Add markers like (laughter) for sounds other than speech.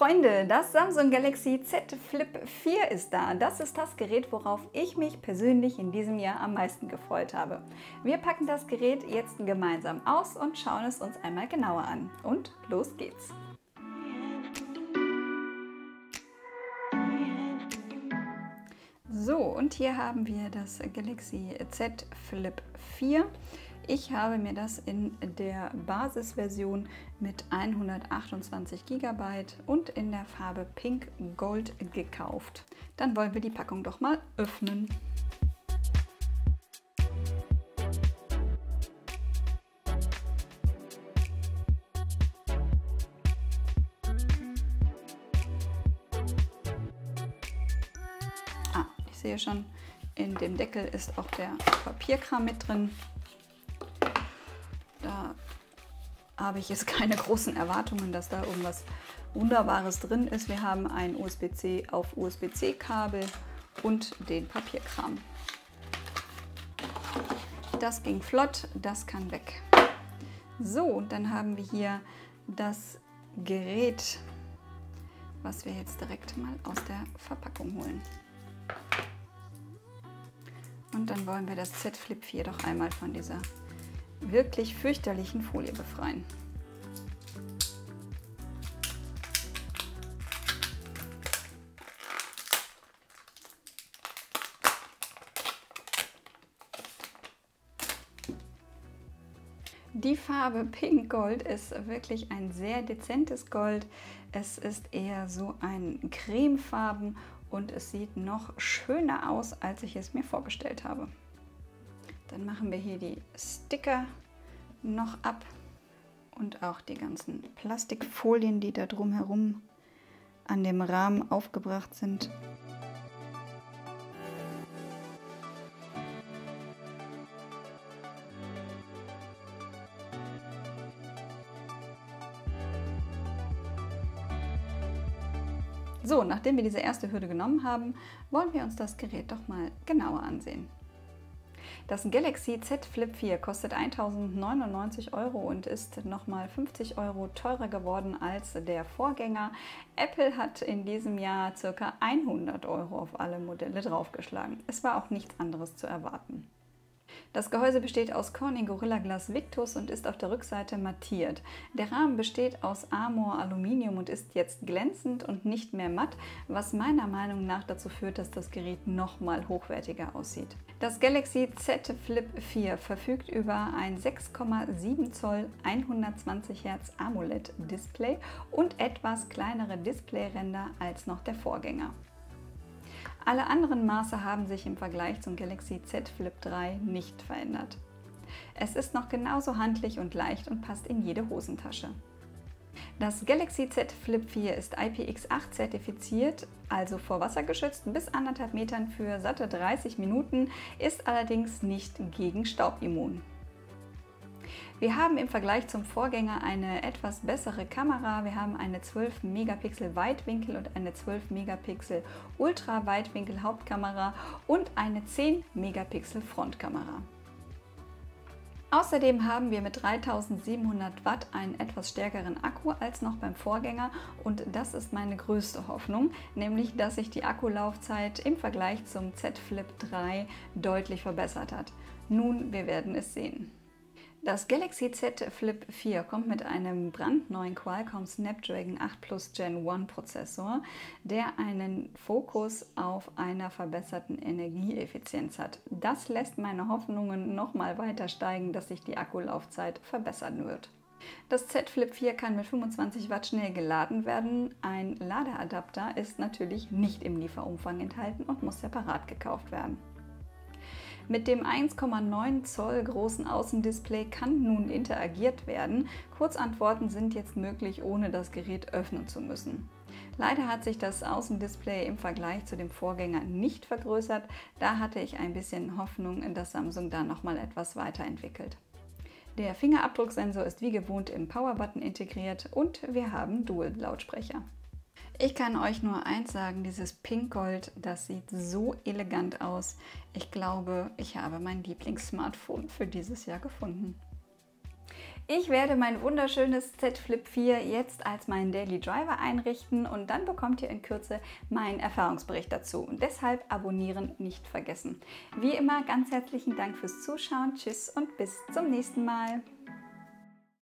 Freunde, das Samsung Galaxy Z Flip 4 ist da. Das ist das Gerät, worauf ich mich persönlich in diesem Jahr am meisten gefreut habe. Wir packen das Gerät jetzt gemeinsam aus und schauen es uns einmal genauer an. Und los geht's! So, und hier haben wir das Galaxy Z Flip 4. Ich habe mir das in der Basisversion mit 128 GB und in der Farbe Pink Gold gekauft. Dann wollen wir die Packung doch mal öffnen. Ah, ich sehe schon, in dem Deckel ist auch der Papierkram mit drin habe ich jetzt (laughs) keine großen Erwartungen, dass da irgendwas Wunderbares drin ist. Wir haben ein USB-C auf USB-C-Kabel und den Papierkram. Das ging flott, das kann weg. So, dann haben wir hier das Gerät, was wir jetzt direkt mal aus der Verpackung holen. Und dann wollen wir das Z Flip 4 doch einmal von dieser wirklich fürchterlichen Folie befreien. Die Farbe Pink Gold ist wirklich ein sehr dezentes Gold. Es ist eher so ein cremefarben und es sieht noch schöner aus, als ich es mir vorgestellt habe. Dann machen wir hier die Sticker noch ab und auch die ganzen Plastikfolien, die da drumherum an dem Rahmen aufgebracht sind. So, nachdem wir diese erste Hürde genommen haben, wollen wir uns das Gerät doch mal genauer ansehen. Das Galaxy Z Flip 4 kostet 1099 Euro und ist nochmal 50 Euro teurer geworden als der Vorgänger. Apple hat in diesem Jahr ca. 100 Euro auf alle Modelle draufgeschlagen. Es war auch nichts anderes zu erwarten. Das Gehäuse besteht aus Corning Gorilla Glass Victus und ist auf der Rückseite mattiert. Der Rahmen besteht aus Amor Aluminium und ist jetzt glänzend und nicht mehr matt, was meiner Meinung nach dazu führt, dass das Gerät nochmal hochwertiger aussieht. Das Galaxy Z Flip 4 verfügt über ein 6,7 Zoll 120 Hertz AMOLED Display und etwas kleinere Displayränder als noch der Vorgänger. Alle anderen Maße haben sich im Vergleich zum Galaxy Z Flip 3 nicht verändert. Es ist noch genauso handlich und leicht und passt in jede Hosentasche. Das Galaxy Z Flip 4 ist IPX8 zertifiziert, also vor Wasser geschützt bis 1,5 Metern für satte 30 Minuten, ist allerdings nicht gegen Staub immun. Wir haben im Vergleich zum Vorgänger eine etwas bessere Kamera. Wir haben eine 12 Megapixel Weitwinkel und eine 12 Megapixel Ultra Weitwinkel Hauptkamera und eine 10 Megapixel Frontkamera. Außerdem haben wir mit 3700 Watt einen etwas stärkeren Akku als noch beim Vorgänger und das ist meine größte Hoffnung, nämlich dass sich die Akkulaufzeit im Vergleich zum Z Flip 3 deutlich verbessert hat. Nun, wir werden es sehen. Das Galaxy Z Flip 4 kommt mit einem brandneuen Qualcomm Snapdragon 8 Plus Gen 1 Prozessor, der einen Fokus auf einer verbesserten Energieeffizienz hat. Das lässt meine Hoffnungen nochmal weiter steigen, dass sich die Akkulaufzeit verbessern wird. Das Z Flip 4 kann mit 25 Watt schnell geladen werden. Ein Ladeadapter ist natürlich nicht im Lieferumfang enthalten und muss separat gekauft werden. Mit dem 1,9 Zoll großen Außendisplay kann nun interagiert werden. Kurzantworten sind jetzt möglich, ohne das Gerät öffnen zu müssen. Leider hat sich das Außendisplay im Vergleich zu dem Vorgänger nicht vergrößert. Da hatte ich ein bisschen Hoffnung, dass Samsung da nochmal etwas weiterentwickelt. Der Fingerabdrucksensor ist wie gewohnt im Powerbutton integriert und wir haben Dual-Lautsprecher. Ich kann euch nur eins sagen, dieses Pinkgold, das sieht so elegant aus. Ich glaube, ich habe mein Lieblings-Smartphone für dieses Jahr gefunden. Ich werde mein wunderschönes Z Flip 4 jetzt als meinen Daily Driver einrichten und dann bekommt ihr in Kürze meinen Erfahrungsbericht dazu. Und deshalb abonnieren nicht vergessen. Wie immer ganz herzlichen Dank fürs Zuschauen. Tschüss und bis zum nächsten Mal.